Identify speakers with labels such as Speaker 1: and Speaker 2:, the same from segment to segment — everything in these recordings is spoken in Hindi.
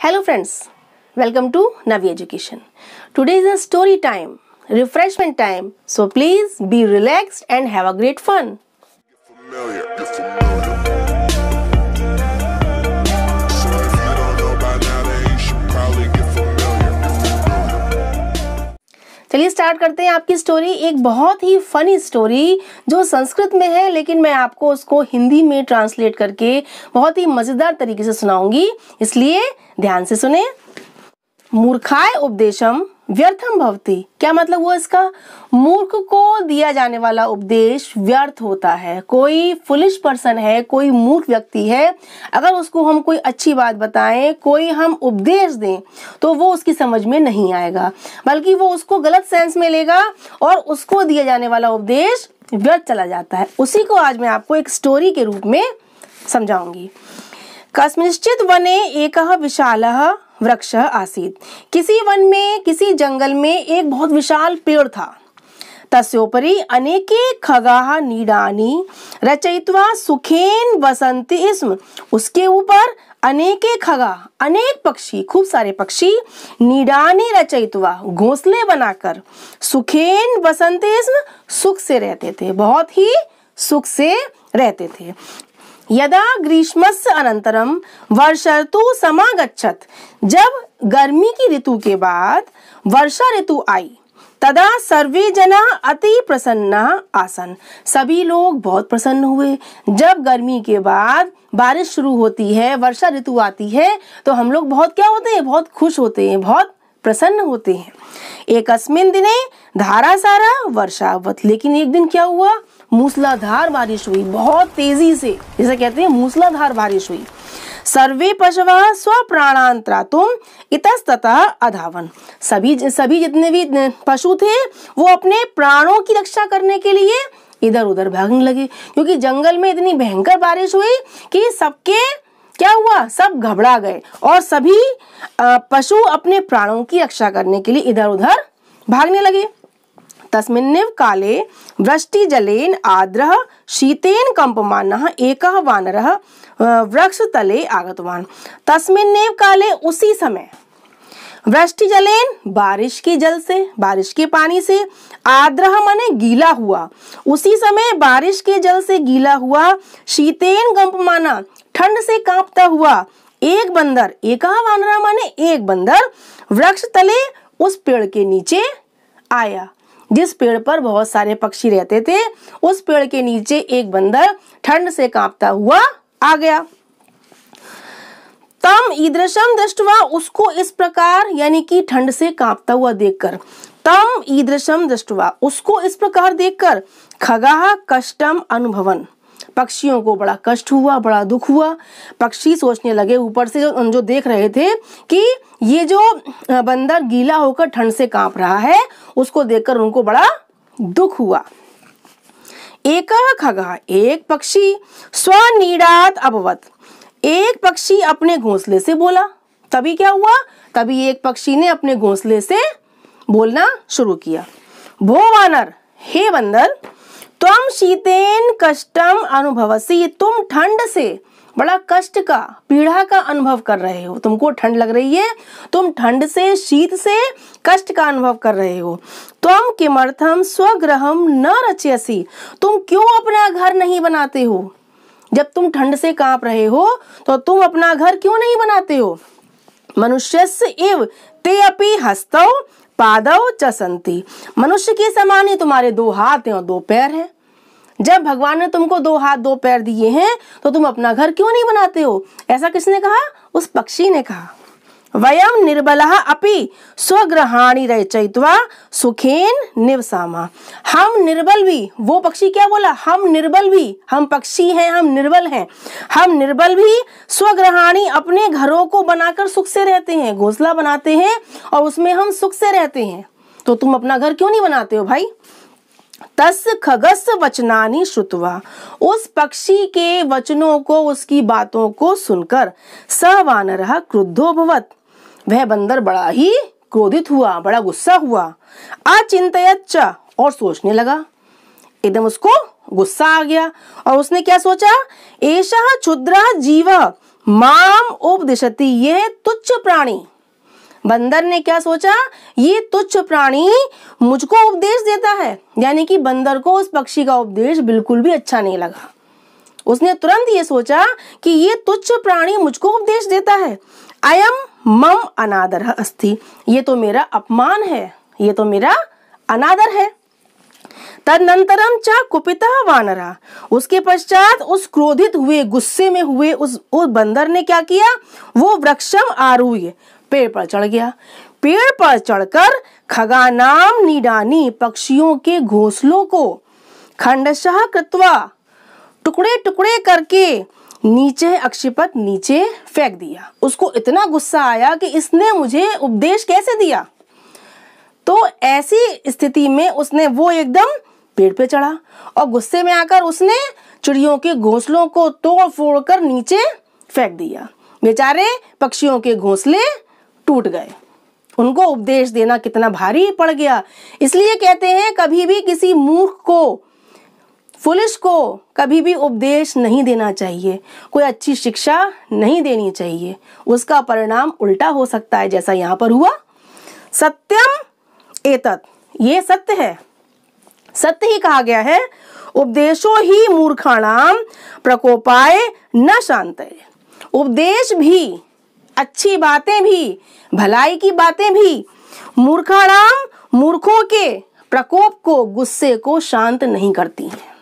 Speaker 1: Hello friends, welcome to Navi Education. Today is a story time, refreshment time. So please be relaxed and have a great fun.
Speaker 2: familiar, you're familiar.
Speaker 1: चलिए स्टार्ट करते हैं आपकी स्टोरी एक बहुत ही फनी स्टोरी जो संस्कृत में है, लेकिन मैं आपको उसको हिंदी में ट्रांसलेट करके बहुत ही मज़ेदार तरीके से सुनाऊँगी। इसलिए ध्यान से सुने। मूर्खाय उपदेशम। व्यर्थम भवती। क्या मतलब हुआ इसका? मूर्ख को दिया जाने वाला उपदेश व्यर्थ होता है। कोई फुलिश पर्सन है, कोई मूर्ख व्यक्ति है, अगर उसको हम कोई अच्छी बात बताएँ, कोई हम उपदेश दें तो वो उसकी समझ में नहीं आएगा। बल्कि वो उसको गलत सेंस में लेगा और उसको दिया जाने वाला उपदेश व्यर्थ चला जाता है। उसी को आज मैं आपको एक स्टोरी के रूप में समझाऊँगी। कस्मिश्चित वने एक विशाल वृक्ष आसीत किसी वन में, किसी जंगल में एक बहुत विशाल पेड़ था। तस्योपरि अनेके खगाः नीडानि, रचयित्वा सुखेन वसंति स्म उसके ऊपर अनेके खगा अनेक पक्षी, खूब सारे पक्षी, नीडानी रचयित्वा घोंसले बनाकर सुखेन वसंति सुख से रहते थे, बहुत ही सुख से रहते थे। यदा ग्रीष्मस्य अनंतरम वर्षा ऋतु समागच्छत, जब गर्मी की ऋतु के बाद वर्षा ऋतु आई, तदा सर्वे जना अति प्रसन्न आसन। सभी लोग बहुत प्रसन्न हुए। जब गर्मी के बाद बारिश शुरू होती है, वर्षा ऋतु आती है तो हम लोग बहुत क्या होते हैं? बहुत खुश होते हैं, बहुत प्रसन्न होते हैं। एक दिने धारा सारा वर्षावत, लेकिन एक दिन क्या हुआ? मूसलाधार बारिश हुई, बहुत तेज़ी से, जिसे कहते हैं मूसलाधार बारिश हुई। सर्वे पशवा स्वप्राणांतरा, तुम इतस्तः अधावन। सभी सभी जितने भी पशु थे, वो अपने प्राणों की रक्षा करने के लिए इधर उधर भागने लगे, क्योंकि जंगल में इतनी भयंकर बारिश हुई कि सबके, क्या हुआ? सब घबरा गए, और सभी पशु अपने प्राणों की रक्षा करने के लिए इधर उधर भागने लगे। तस्मिन्निव काले वृष्टि जलेन आद्रः, शीतेन कंपमानः एकः वानरः वृक्ष तले आगतवान। तस्मिन्नेव काले उसी समय वृष्टि जलेन बारिश के जल से, बारिश के पानी से आद्रह माने गीला हुआ। उसी समय बारिश के जल से गीला हुआ, शीतेन गंपमाना ठंड से कांपता हुआ एक बंदर, एक वानरा माने एक बंदर वृक्ष तले उस पेड़ के नीचे आया। जिस पेड़ पर बहुत सारे पक्षी रहते थे, उस पेड़ के नीचे एक बंदर ठंड से कांपता हुआ आ गया। तम ईदृशम दृष्टवा उसको इस प्रकार, यानी कि ठंड से कांपता हुआ देखकर। तम ईदृशम दृष्टवा उसको इस प्रकार देखकर, खगाह कष्टम अनुभवन। पक्षियों को बड़ा कष्ट हुआ, बड़ा दुख हुआ। पक्षी सोचने लगे ऊपर से जो जो देख रहे थे कि ये जो बंदर गीला होकर ठंड से काँप रहा है, उसको देखकर उनको बड़ा दुख हुआ। एक खगा, एक पक्षी स्वनीडात अभवत। एक पक्षी अपने घोंसले से बोला। तभी क्या हुआ? तभी एक पक्षी ने अपने घोंसले से बोलना शुरू किया। भो वानर हे बंदर तुम शीतेन कष्टम अनुभवसी। तुम ठंड से बड़ा कष्ट का, पीड़ा का अनुभव कर रहे हो। तुमको ठंड लग रही है, तुम ठंड से, शीत से कष्ट का अनुभव कर रहे हो। तुम किमर्थम स्वग्रहम न रचयसी। तुम क्यों अपना घर नहीं बनाते हो? जब तुम ठंड से काँप रहे हो तो तुम अपना घर क्यों नहीं बनाते हो? मनुष्यस्य इव ते अपि हस्तौ पादौ चसंती। मनुष्य के समान ही तुम्हारे दो हाथ हैं और दो पैर हैं। जब भगवान ने तुमको दो हाथ, दो पैर दिए हैं तो तुम अपना घर क्यों नहीं बनाते हो? ऐसा किसने कहा? उस पक्षी ने कहा। वयम निर्बल अपि स्वग्रहाणी रचयित्वा सुखेन निवसामा। हम निर्बल भी, वो पक्षी क्या बोला? हम निर्बल भी, हम पक्षी हैं, हम निर्बल हैं। हम निर्बल भी स्वग्रहाणी अपने घरों को बनाकर सुख से रहते हैं, घोंसला बनाते हैं और उसमें हम सुख से रहते हैं। तो तुम अपना घर क्यों नहीं बनाते हो भाई? तस खगस वचनानी श्रुतवा। उस पक्षी के वचनों को, उसकी बातों को सुनकर स वानर क्रुद्धो भवत। वह बंदर बड़ा ही क्रोधित हुआ, बड़ा गुस्सा हुआ। अचिंतयत च और सोचने लगा। एकदम उसको गुस्सा आ गया और उसने क्या सोचा? ऐसा क्षुद्र जीव माम उपदिशति यह तुच्छ प्राणी। बंदर ने क्या सोचा? ये तुच्छ प्राणी मुझको उपदेश देता है। यानी कि बंदर को उस पक्षी का उपदेश बिल्कुल भी अच्छा नहीं लगा। उसने तुरंत ये सोचा कि ये तुच्छ प्राणी मुझको उपदेश देता है। अयम मम अनादर अस्ति। ये तो मेरा अपमान है। ये तो मेरा अनादर है। तदनंतरम च कुपिता वानरा। उसके पश्चात उस क्रोधित हुए, गुस्से में हुए, उस उस बंदर ने क्या किया? वो वृक्षम आरूह्य पेड़ पर चढ़ गया। पेड़ पर चढ़कर खगानाम निडानी पक्षियों के घोंसलों को खंडशाह कृत्वा टुकड़े टुकड़े करके नीचे अक्षिपत नीचे फेंक दिया। उसको इतना गुस्सा आया कि इसने मुझे उपदेश कैसे दिया? तो ऐसी स्थिति में उसने वो एकदम पेड़ पे चढ़ा और गुस्से में आकर उसने चिड़ियों के घोंसलों को तोड़ फोड़ कर नीचे फेंक दिया। बेचारे पक्षियों के घोंसले टूट गए। उनको उपदेश देना कितना भारी पड़ गया। इसलिए कहते हैं, कभी भी किसी मूर्ख को फुलिश को कभी भी उपदेश नहीं देना चाहिए। कोई अच्छी शिक्षा नहीं देनी चाहिए। उसका परिणाम उल्टा हो सकता है, जैसा यहाँ पर हुआ। सत्यम एतत। ये सत्य है। सत्य ही कहा गया है, उपदेशो ही मूर्खाणाम प्रकोपाय न शांत उपदेश भी, अच्छी बातें भी, भलाई की बातें भी मूर्खाणाम मूर्खों के प्रकोप को, गुस्से को शांत नहीं करती हैं।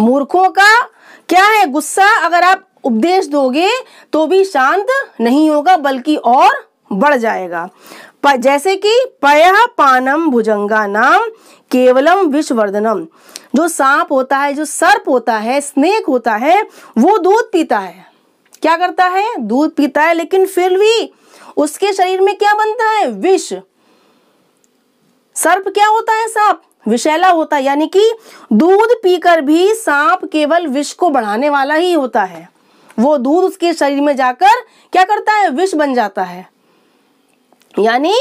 Speaker 1: मूर्खों का क्या है गुस्सा? अगर आप उपदेश दोगे तो भी शांत नहीं होगा बल्कि और बढ़ जाएगा। प, जैसे कि पय पानम भुजंगा नाम केवलम विषवर्धनम जो सांप होता है जो सर्प होता है स्नेक होता है वो दूध पीता है। क्या करता है? दूध पीता है लेकिन फिर भी उसके शरीर में क्या बनता है? विष। सर्प क्या होता है सांप? विषैला होता है, यानी कि दूध पीकर भी सांप केवल विष को बढ़ाने वाला ही होता है। वो दूध उसके शरीर में जाकर क्या करता है? विष बन जाता है। यानी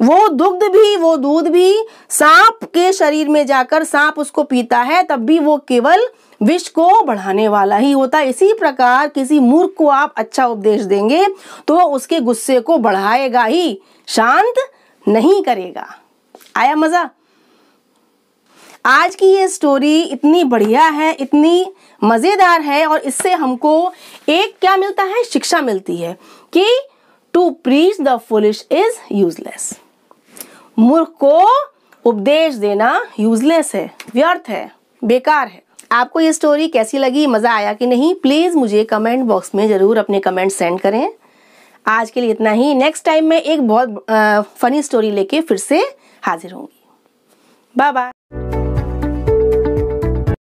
Speaker 1: वो दुग्ध भी, वो दूध भी सांप के शरीर में जाकर सांप उसको पीता है, तब भी वो केवल विष को बढ़ाने वाला ही होता है। इसी प्रकार किसी मूर्ख को आप अच्छा उपदेश देंगे तो उसके गुस्से को बढ़ाएगा ही, शांत नहीं करेगा। आया मज़ा? आज की ये स्टोरी इतनी बढ़िया है, इतनी मज़ेदार है और इससे हमको एक क्या मिलता है? शिक्षा मिलती है कि to preach the foolish is useless मूर्ख को उपदेश देना यूजलेस है, व्यर्थ है, बेकार है। आपको ये स्टोरी कैसी लगी, मज़ा आया कि नहीं? प्लीज़ मुझे कमेंट बॉक्स में ज़रूर अपने कमेंट सेंड करें। आज के लिए इतना ही। नेक्स्ट टाइम मैं एक बहुत फनी स्टोरी लेके फिर से हाजिर होंगी। Bye bye